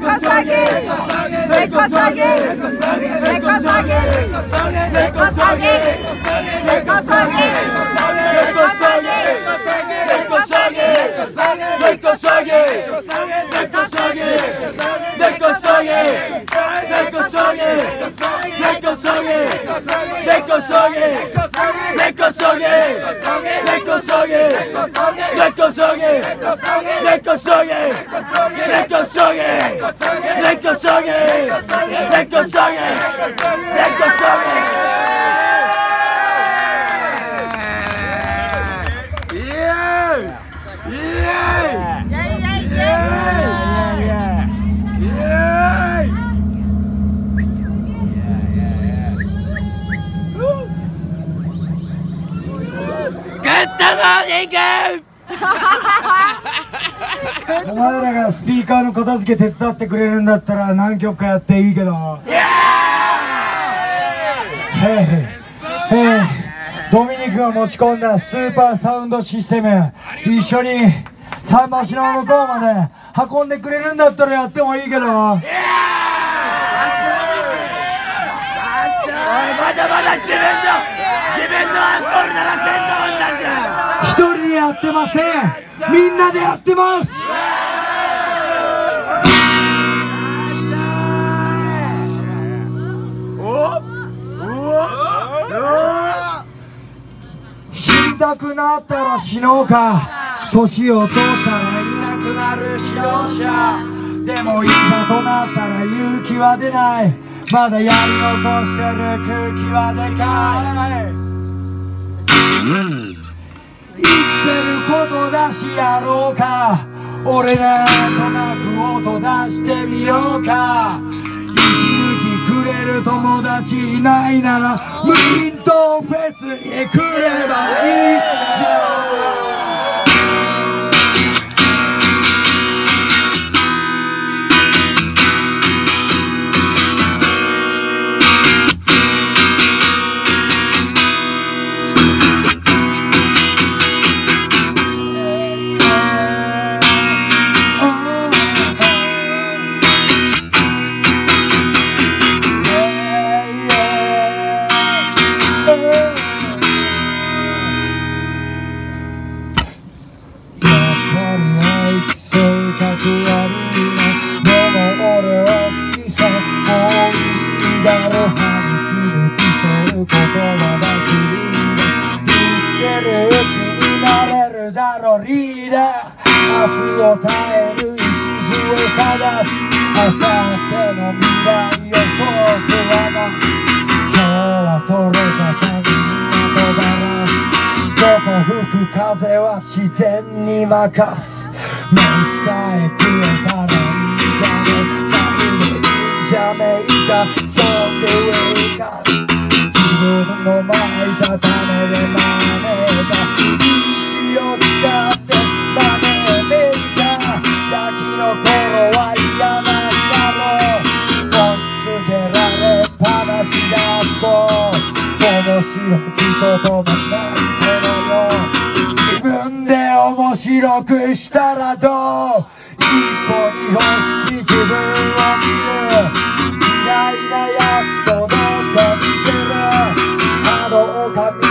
conseguir, del Kosoye, del Kosoye, del Kosoye, del Kosoye, del Kosoye, del Kosoye, del Kosoye, del Kosoye, del Kosoye, del Kosoye, del Kosoye, del Kosoye, del Kosoye, del Kosoye. お前らがスピーカーの片付け手伝ってくれるんだったら何曲かやっていいけど。ドミニクが持ち込んだスーパーサウンドシステム。一緒に桟橋の向こうまで運んでくれるんだったらやってもいいけど。おいまだまだ自分の自分のアンコール鳴らせんのやってません。みんなでやってます。死にたくなったら死のうか年を取ったらいなくなる指導者でもいざとなったら勇気は出ないまだやり残してる空気はでかい生てることだしやろうか。俺なんとなく音出してみようか。息抜きくれる友達いないなら無人島フェスに来ればいいじゃん。を耐える礎を探す。明後日の未来をそうすはな。今日は取れたかみんなとバランスどこ吹く風は自然に任す。飯さえ食えたらいいんじゃね。何でいいんじゃね。えかそんで上か。自分のまこともないけどよ自分で面白くしたらどう？一歩二歩引き自分を見る。嫌いなやつとどこ見てる？あの狼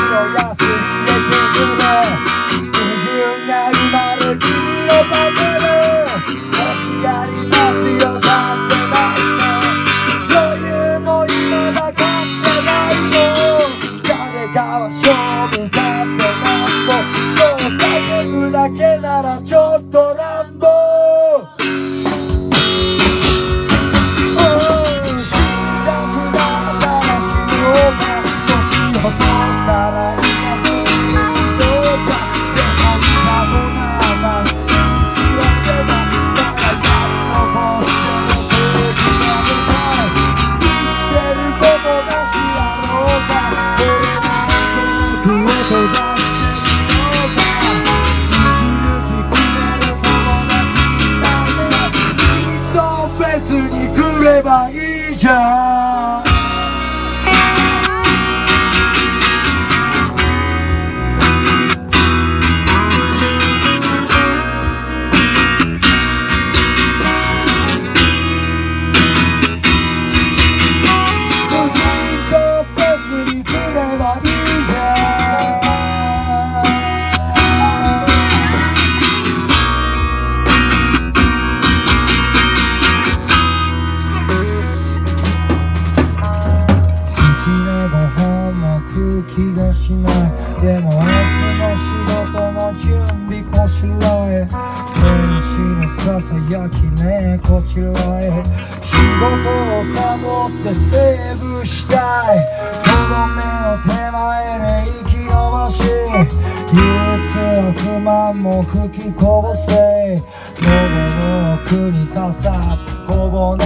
ちらへ仕事をサボってセーブしたい。この目の手前で生き延ばし憂鬱や不満も吹きこぼせ。喉の奥に刺さった小骨持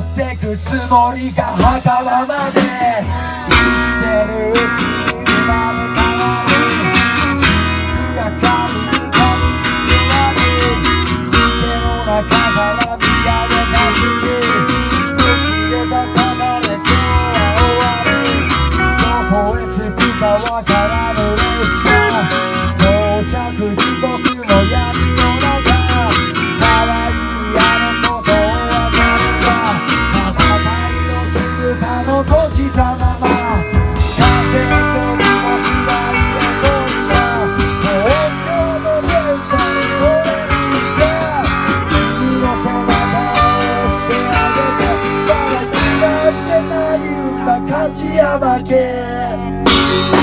ってくつもりが墓場まで。生きてるうちに生まれ変わる。シンクが仮に池の中かけ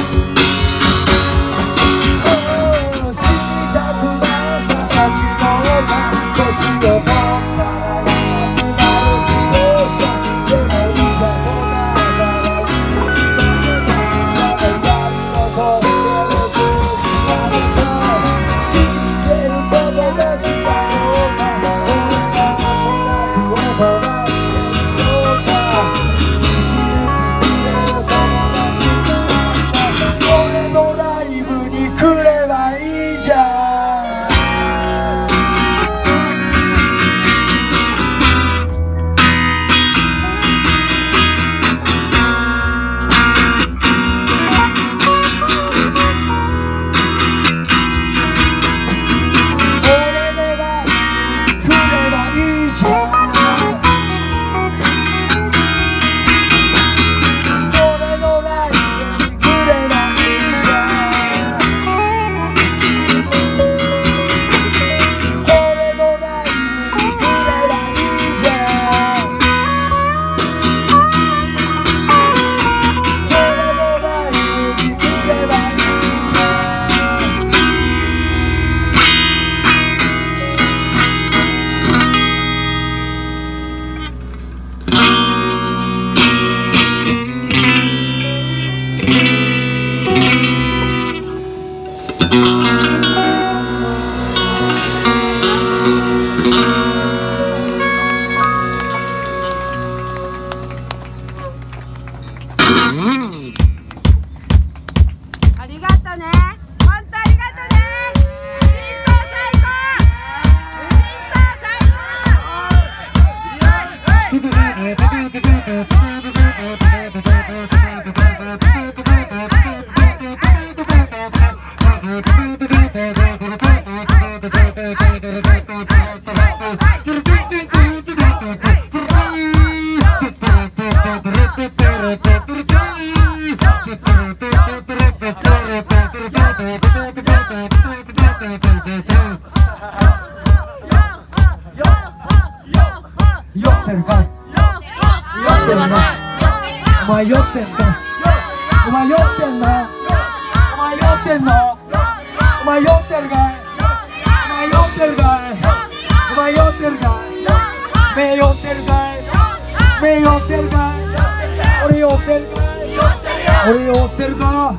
ってるか？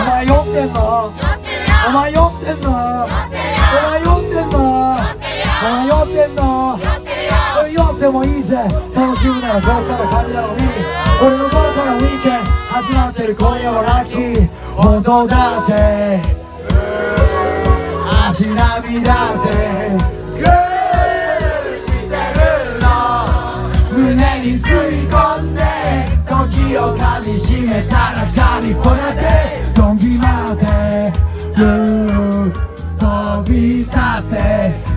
お前酔ってんの？お前酔ってんの？お前酔ってんの？お前酔ってんの？酔ってもいいぜ。楽しむならここから神頼み俺の頃からウィーケン始まってる今夜はラッキー。本当だって。足並みだって。めたらかにこなてどんぎまってる飛び出せ。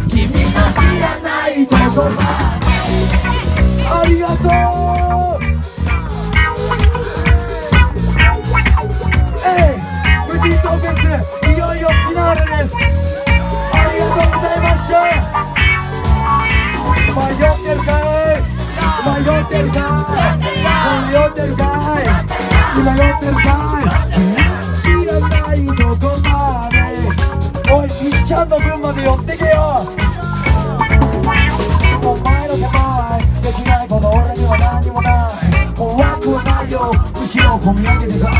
君の知らないとこまでありがとうえい無人島フェスいよいよフィナーレです。ありがとうございました。お前酔ってるかい？お前酔ってるかい？お前酔ってるかい？今やってるかい知らないどこまでおいいっちゃんの分まで寄ってけよ。お前の手前できないこの俺には何もない。怖くはないよ。後ろを込み上げてく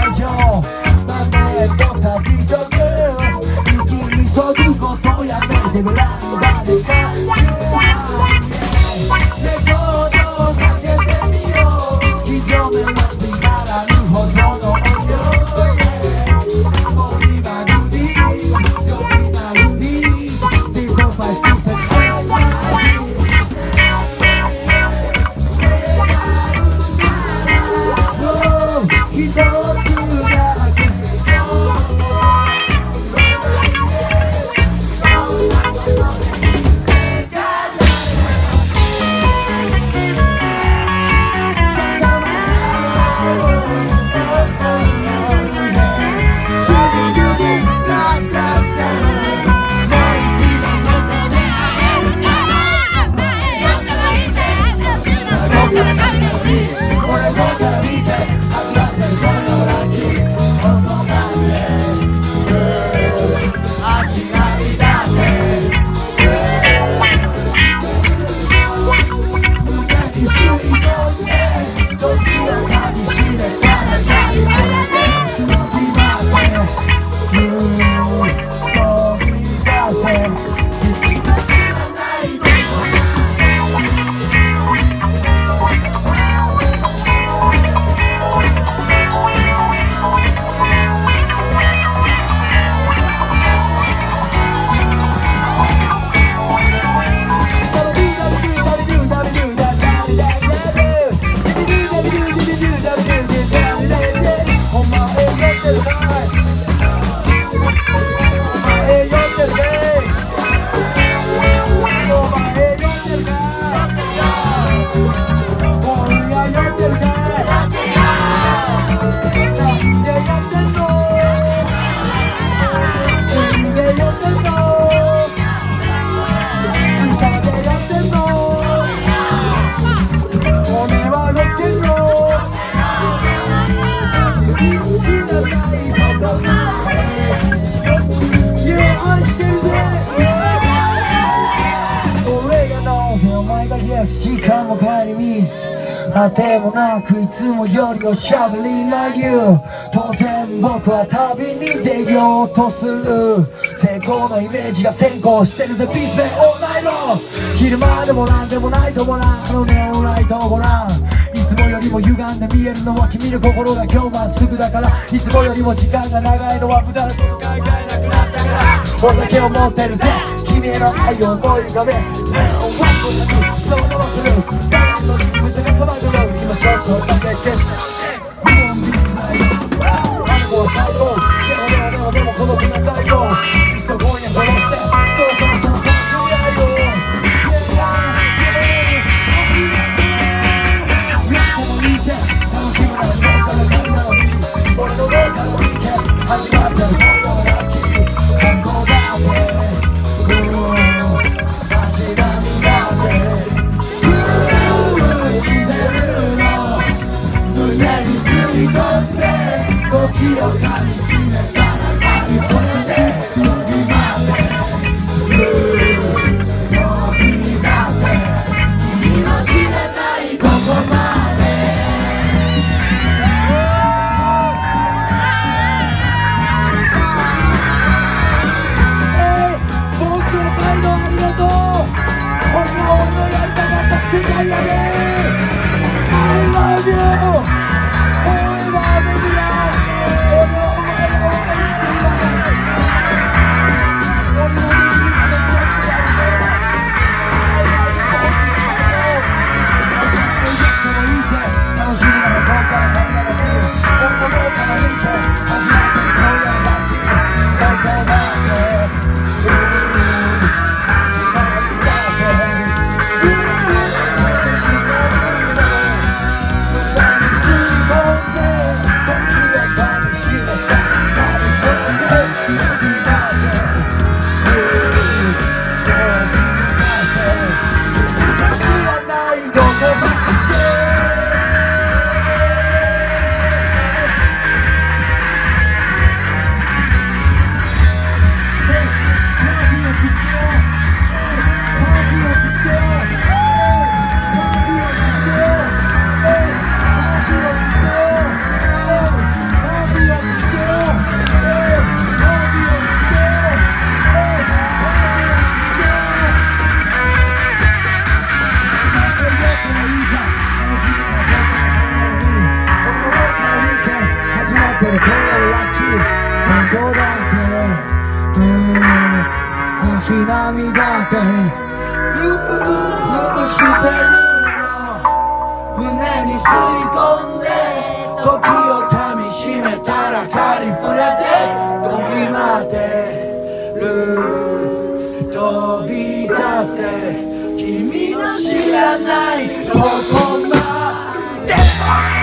ス果てもなくいつもよりおしゃべりな You 当然僕は旅に出ようとする成功のイメージが先行してるぜピースでオーナイロ昼間でもなんでもないともなあのネオンライトをご覧いつもよりも歪んで見えるのは君の心が今日まっすぐだからいつもよりも時間が長いのは無駄なこと考えなくなったから。お酒を持ってるぜ。君への愛を思い浮かべ。ネオンワットなくそのままる誰のリズムで構える今ちょっとだけ消して。日本ビーツない最後は最後でもでもでもこの日が最後してるの胸に吸い込んで時をかみしめたらカリフラで飛び回ってる飛び出せ。君の知らないとこまで。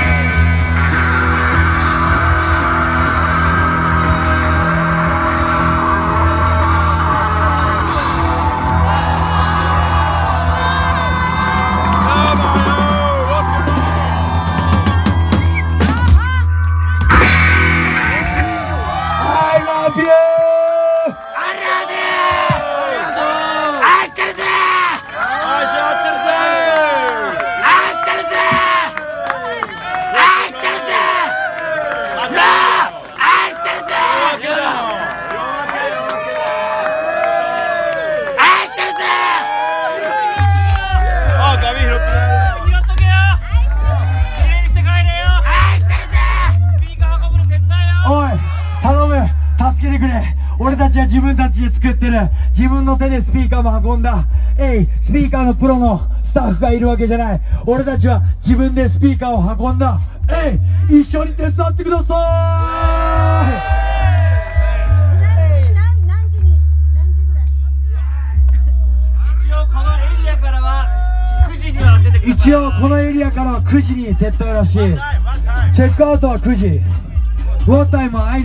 てくれ。俺たちは自分たちで作ってる。自分の手でスピーカーも運んだ。えいスピーカーのプロのスタッフがいるわけじゃない。俺たちは自分でスピーカーを運んだ。えい一緒に手伝ってください。一応このエリアからは9時には出てくい？一応このエリアからは9時に撤退らしい。チェックアウトは9時。ウォータイムは